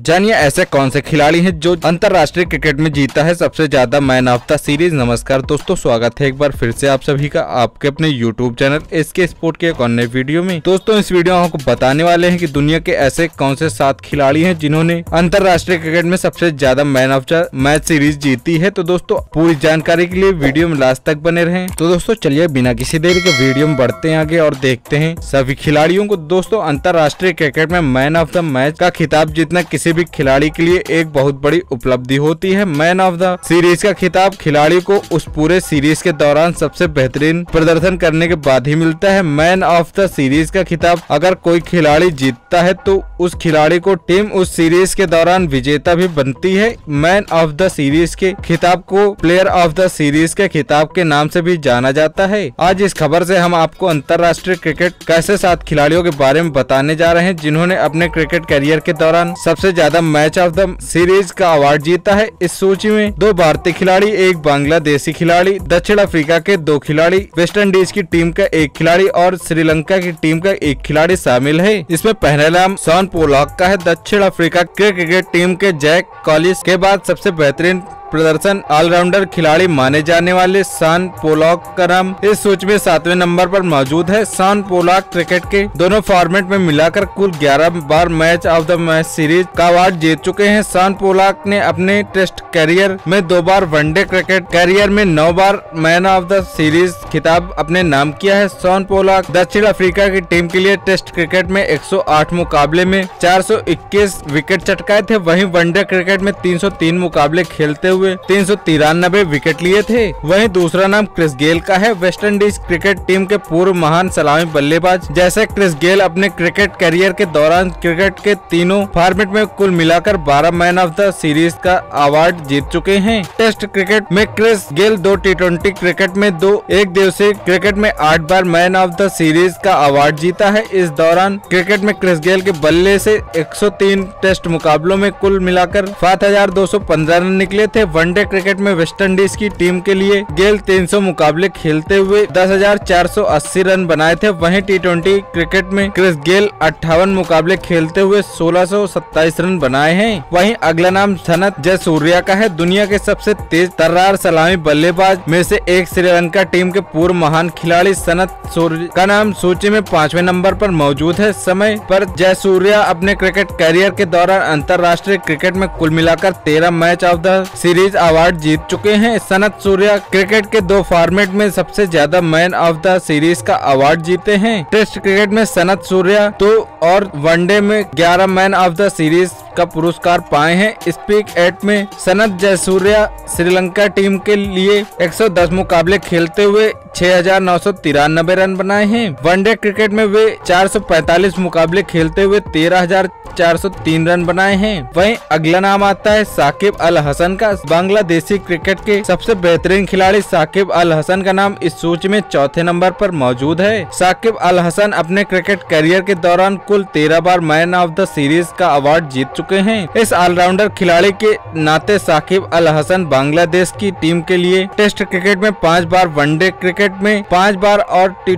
जानिए ऐसे कौन से खिलाड़ी हैं जो अंतरराष्ट्रीय क्रिकेट में जीता है सबसे ज़्यादा मैन ऑफ़ द सीरीज़। नमस्कार दोस्तों, स्वागत है एक बार फिर से आप सभी का आपके अपने YouTube channel S K sport के एक नए वीडियो में। दोस्तों, इस वीडियो आपको बताने वाले हैं कि दुनिया के ऐसे कौन से सात खिलाड़ी हैं जिन्होंने अंतर्राष्ट्रीय क्रिकेट में सबसे ज़्यादा man of the match series जीती है। तो दोस्तों, पूरी जानकारी के लिए वीडियो में लास्ट तक बने रहे। तो दोस्तों, चलिए बिना किसी देरी के वीडियो में बढ़ते आगे और देखते हैं सभी खिलाड़ियों को। दोस्तों, अंतर्राष्ट्रीय क्रिकेट में मैन ऑफ़ द मैच का खिताब जीतना किसी किसी भी खिलाड़ी के लिए एक बहुत बड़ी उपलब्धि होती है मैन ऑफ़ द सीरीज़ का खिताब खिलाड़ी को उस पूरे सीरीज़ के दौरान सबसे बेहतरीन प्रदर्शन करने के बाद ही मिलता है। मैन ऑफ़ द सीरीज़ का खिताब अगर कोई खिलाड़ी जीतता है तो उस खिलाड़ी को टीम उस सीरीज़ के दौरान विजेता भी बनती है। मैन ऑफ़ द सीरीज़ के खिताब को प्लेयर ऑफ़ द सीरीज़ के खिताब के नाम से भी जाना जाता है। आज इस खबर से हम आपको अंतर्राष्ट्रीय क्रिकेट कैसे सात खिलाड़ियों के बारे में बताने जा रहे हैं, जिन्होंने अपने क्रिकेट करियर के दौरान सबसे ज़्यादा मैच ऑफ़ द सीरीज़ का अवार्ड जीता है। इस सूची में दो भारतीय खिलाड़ी, एक बांग्लादेशी खिलाड़ी, दक्षिण अफ्रीका के दो खिलाड़ी, वेस्ट इंडीज की टीम का एक खिलाड़ी और श्रीलंका की टीम का एक खिलाड़ी शामिल है। इसमें पहला नाम सॉन पोलॉक का है। दक्षिण अफ्रीका क्रिकेट टीम के जैक कॉलिस के बाद सबसे बेहतरीन प्रदर्शन ऑलराउंडर खिलाड़ी माने जाने वाले सान पोलॉक का नाम इस सूची में सातवें नंबर पर मौजूद है। सान पोलॉक क्रिकेट के दोनों फॉर्मेट में मिलाकर कुल 11 बार match of the match series का अवार्ड जीत चुके हैं। सान पोलॉक ने अपने टेस्ट कैरियर में दो बार वनडे क्रिकेट कैरियर में नौ बार मैन ऑफ़ द सीरीज़ खिताब अपने नाम किया है। सोन पोलॉक दक्षिण अफ्रीका की टीम के लिए टेस्ट क्रिकेट में 108 मुकाबले में 421 विकेट चटकाए थे। वहीं वनडे क्रिकेट में 303 मुकाबले खेलते हुए। तीन सौ तिरानबे विकेट लिए थे। वहीं दूसरा नाम क्रिस गेल का है। वेस्ट इंडीज क्रिकेट टीम के पूर्व महान सलामी बल्लेबाज। जैसे क्रिस गेल अपने क्रिकेट करियर के दौरान क्रिकेट के तीनों फॉर्मेट में कुल मिलाकर 12 मैन ऑफ़ द सीरीज़ का अवार्ड जीत चुके हैं। टेस्ट क्रिकेट में क्रिस गेल दो टी क्रिकेट में दो, एक दिवसीय क्रिकेट में आठ बार मैन ऑफ़ द सीरीज़ का अवार्ड जीता है। इस दौरान क्रिकेट में क्रिस गेल के बल्ले से 103 टेस्ट मुकाबलों में कुल मिलाकर सात रन निकले थे। वनडे क्रिकेट में वेस्ट इंडीज की टीम के लिए गेल 300 मुकाबले खेलते हुए 10,480 रन बनाए थे। वहीं टी क्रिकेट में क्रिस गेल अट्ठावन मुकाबले खेलते हुए 1627 रन बनाए हैं। वहीं अगला नाम सनत जय सूर्या का है। दुनिया के सबसे तेज तर्रार सलामी बल्लेबाज में से एक श्रीलंका टीम के पूर्व महान खिलाड़ी सनत सूर्य का नाम सूची में पाँचवें नंबर पर मौजूद है। समय पर जय सूर्या अपने क्रिकेट करियर के दौरान अंतर्राष्ट्रीय क्रिकेट में कुल मिलाकर तेरह match of the series series award जीत चुके हैं। सनत सूर्या क्रिकेट के दो फॉर्मेट में सबसे ज़्यादा मैन ऑफ़ द सीरीज़ का अवार्ड जीते हैं। टेस्ट क्रिकेट में सनत सूर्या तो और वनडे में 11 मैन ऑफ़ द सीरीज़ का पुरस्कार पाए हैं। स्पीक एट में सनत जयसूर्या श्रीलंका टीम के लिए 110 मुकाबले खेलते हुए छह हज़ार नौ सौ तिरानबे रन बनाए हैं। वनडे क्रिकेट में वे 445 मुकाबले खेलते हुए तेरह 403 रन बनाए हैं। वहीं अगला नाम आता है साकिब अल हसन का। बांग्लादेशी क्रिकेट के सबसे बेहतरीन खिलाड़ी साकिब अल हसन का नाम इस सूची में चौथे नंबर पर मौजूद है। साकिब अल हसन अपने क्रिकेट करियर के दौरान कुल तेरह बार मैन ऑफ़ द सीरीज़ का अवार्ड जीत चुके हैं। इस ऑलराउंडर खिलाड़ी के नाते साकिब अल हसन बांग्लादेश की टीम के लिए टेस्ट क्रिकेट में पाँच बार वनडे क्रिकेट में पाँच बार और टी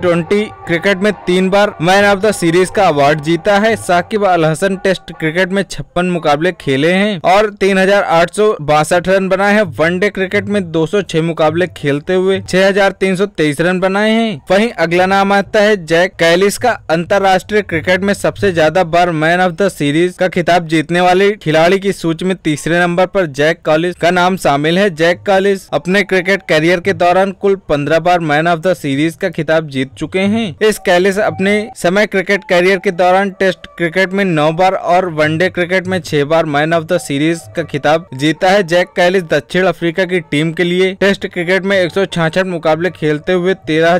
क्रिकेट में तीन बार मैन ऑफ़ द सीरीज़ का अवार्ड जीता है। साकिब अल हसन टेस्ट क्रिकेट में छप्पन मुकाबले खेले हैं और तीन हज़ार आठ सौ बासठ रन बनाए हैं। वनडे क्रिकेट में 206 मुकाबले खेलते हुए 6,323 रन बनाए हैं। वहीं अगला नाम आता है जैक कैलिस का। अंतर्राष्ट्रीय क्रिकेट में सबसे ज़्यादा बार मैन ऑफ़ द सीरीज़ का खिताब जीतने वाले खिलाड़ी की सूची में तीसरे नंबर पर जैक कॉलिस का नाम शामिल है। जैक कॉलिस अपने क्रिकेट करियर के दौरान कुल पंद्रह बार मैन ऑफ़ द सीरीज़ का खिताब जीत चुके हैं। इस कैलिस अपने समय क्रिकेट करियर के दौरान टेस्ट क्रिकेट में नौ बार और वनडे क्रिकेट में छह बार मैन ऑफ़ द सीरीज़ का खिताब जीता है। जैक कैलिस दक्षिण अफ्रीका की टीम के लिए टेस्ट क्रिकेट में एक मुकाबले खेलते हुए तेरह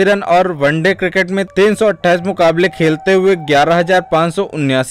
रन और वनडे क्रिकेट में तीन सौ अट्ठाईस मुकाबले खेलते हुए ग्यारह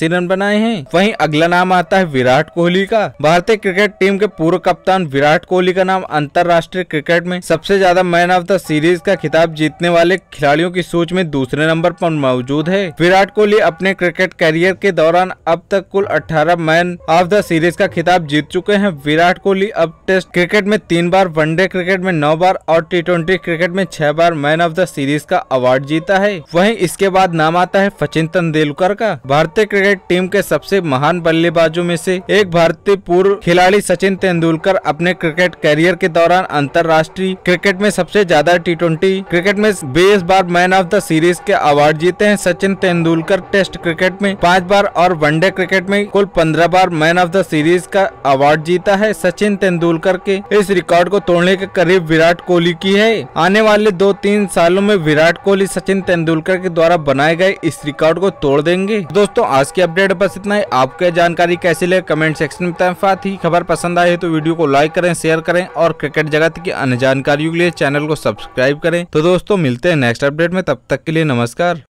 रन बनाए हैं। वहीं अगला नाम आता है विराट कोहली का। भारतीय क्रिकेट टीम के पूर्व कप्तान विराट कोहली का नाम अंतर्राष्ट्रीय क्रिकेट में सबसे ज़्यादा मैन ऑफ़ द सीरीज़ का खिताब जीतने वाले खिलाड़ियों की सूच में दूसरे नंबर पर मौजूद है। विराट कोहली अपने क्रिकेट करियर के दौरान अब तक कुल 18 मैन ऑफ़ द सीरीज़ का खिताब जीत चुके हैं। विराट कोहली अब टेस्ट क्रिकेट में तीन बार, वनडे क्रिकेट में नौ बार और टी क्रिकेट में छह बार मैन ऑफ़ द सीरीज़ का अवार्ड जीता है। वहीं इसके बाद नाम आता है सचिन तेंदुलकर का। भारतीय क्रिकेट टीम के सबसे महान बल्लेबाजों में से एक भारतीय पूर्व खिलाड़ी सचिन तेंदुलकर अपने क्रिकेट करियर के दौरान अंतर्राष्ट्रीय क्रिकेट में सबसे ज़्यादा टी क्रिकेट में बीस बार मैन ऑफ़ द सीरीज़ के अवार्ड जीते हैं सचिन तेंदुलकर टेस्ट क्रिकेट में। पाँच बार और वनडे क्रिकेट में कुल पंद्रह बार मैन ऑफ़ द सीरीज़ का अवार्ड जीता है सचिन तेंदुलकर के। इस रिकॉर्ड को तोड़ने के करीब विराट कोहली की है। आने वाले दो तीन सालों में विराट कोहली सचिन तेंदुलकर के द्वारा बनाए गए इस रिकॉर्ड को तोड़ देंगे। दोस्तों, आज की अपडेट बस इतना ही। आपके जानकारी कैसे ले कमेंट सेक्शन में साथ ही खबर पसंद आए तो वीडियो को लाइक करें, शेयर करें और क्रिकेट जगत की अन्य जानकारियों के लिए चैनल को सब्सक्राइब करें। तो दोस्तों मिलते हैं नेक्स्ट अपडेट में। तब तक के लिए नमस्कार।